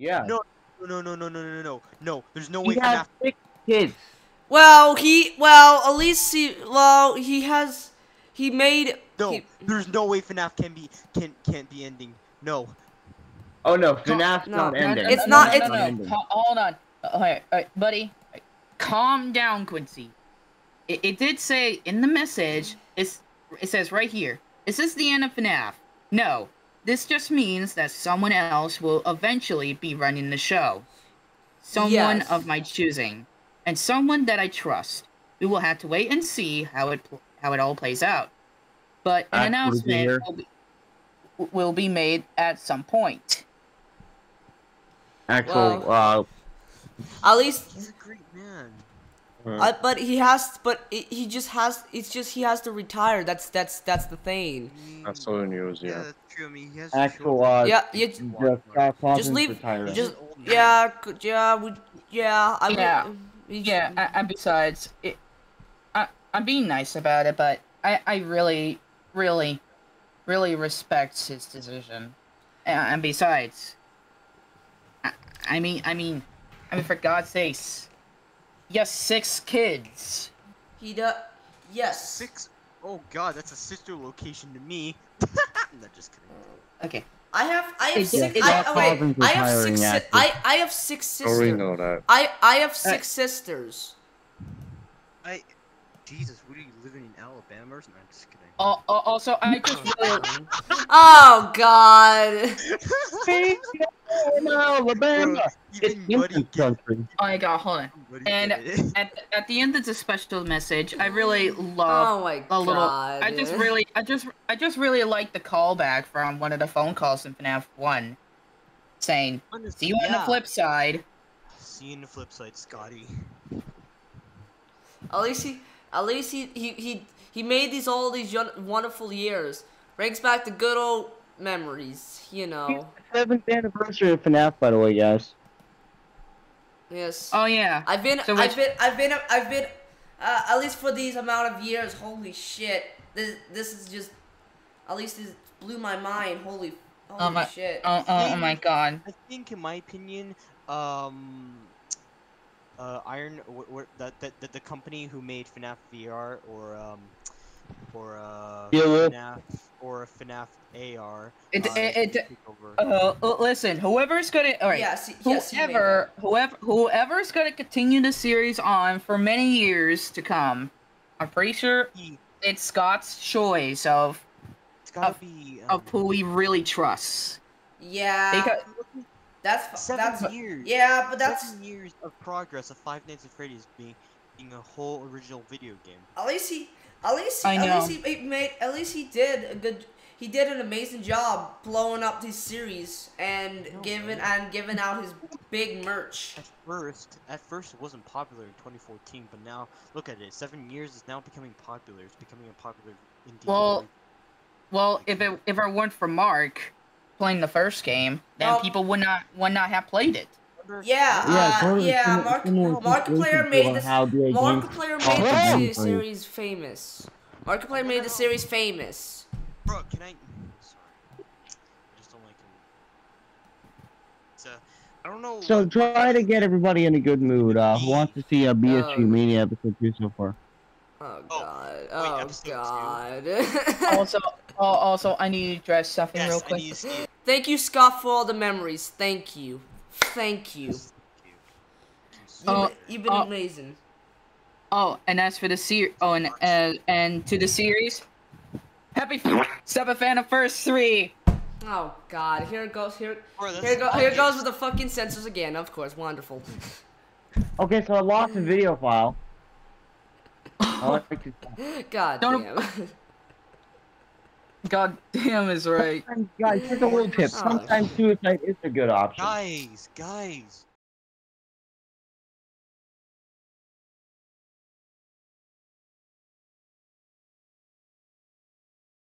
Yeah. No, no, no, no, no, no, no, no. There's no he way. He has six kids. Well, he well at least he well he has he made. No, he, there's no way FNAF can be can can't be ending. No. Oh no, FNAF's no, not no, ending. It's not. It's not. no. Hold on. All right, all right, buddy. Calm down, Quincy. It, it did say in the message. It's it says right here. Is this the end of FNAF? No, this just means that someone else will eventually be running the show. Someone Yes. of my choosing. And someone that I trust. We will have to wait and see how it pl- how it all plays out. But an Actually, announcement will be, will be made at some point. Actual, uh, at least He's a great man. Uh, but he has but it, he just has it's just he has to retire. That's that's that's the thing. That's all the news, Yeah, yeah. that's true. I mean, he has actual, uh, Yeah, you the Scott Cawthon's leave- retiring. just- He's an old man. yeah yeah we yeah I Yeah. would- he Yeah, and besides, it, I, I'm being nice about it, but I, I really, really, really respect his decision. And, and besides, I, I mean, I mean, I mean, for God's sakes, he has six kids. he does yes. Six. Oh God, that's a sister location to me. no, just kidding. Okay, I have I have six I, oh, wait, I have six si- I I have six Oh, we sisters. know that. I I have six sisters. I. Jesus, what are you living in Alabama or something? I'm just kidding. Al- al- also, I just really, Oh God. in Alabama. It's Even infant country. oh my God, hold on. And- get it. At, at the end of the special message, I really love Oh my a God. little. I just really, I just, I just really like the callback from one of the phone calls in FNAF One, saying, "See you on the flip side." See you on the flip side, Scotty. At least he, at least he, he, he, he made these all these wonderful years. Brings back the good old memories, you know. Seventh anniversary of FNAF, by the way, guys. Yes. Oh yeah. I've been, So I've been, I've been, I've been, uh, at least for these amount of years. Holy shit! This, this is just, at least this blew my mind. Holy, holy Oh my- shit. Oh, oh, oh my God. I think, in my opinion, um, uh, Iron, wh- wh- the, the, the, the company who made FNAF VR or um, or uh, Yeah, well- FNAF or FNAF AR. It- uh, it- it- Uh, listen, whoever's gonna, all right. Yes, he- yes, whoever, whoever, whoever's gonna continue the series on for many years to come, I'm pretty sure it's Scott's choice of It's gotta of- be of um, who he really trusts. Yeah. Because that's seven that's years. yeah, but that's seven years of progress of Five Nights at Freddy's being being a whole original video game. At least he, at least, I at least he, he made, at least he did a good, he did an amazing job blowing up this series and know, giving right? and giving out his big merch. At first, at first it wasn't popular in 2014, but now look at it. Seven years is now becoming popular. It's becoming a popular indie. Well. Well, if it if it weren't for Mark playing the first game, then Well- people would not would not have played it. Remember- Yeah, Yeah, uh, totally yeah. similar- Mark, Markiplier made this. the Markiplier made Oh, the series famous. Markiplier made the series famous. Bro, can I? Sorry, I just don't like him. It's uh, I don't know. So what- try to get everybody in a good mood. Uh, who wants to see a BSG Um, Mania episode two so far? Oh Oh, god. Oh episode two. god. also, al- also, I need to address something Yes, real quick. need to see it. Thank you, Scott, for all the memories. Thank you. Thank you. You. You've, Oh, been- you've been oh. amazing. Oh, and as for the series, oh, and uh, and to the series, happy Step fan of first three. Oh god, here it goes. Here, Bro, here, go, here obvious. goes with the fucking censors again. Of course, wonderful. Okay, so I lost the video file. I'll let God Don't- damn. God damn is right. Sometimes, guys, here's a little tip. Oh. Sometimes suicide is a good option. Guys, guys,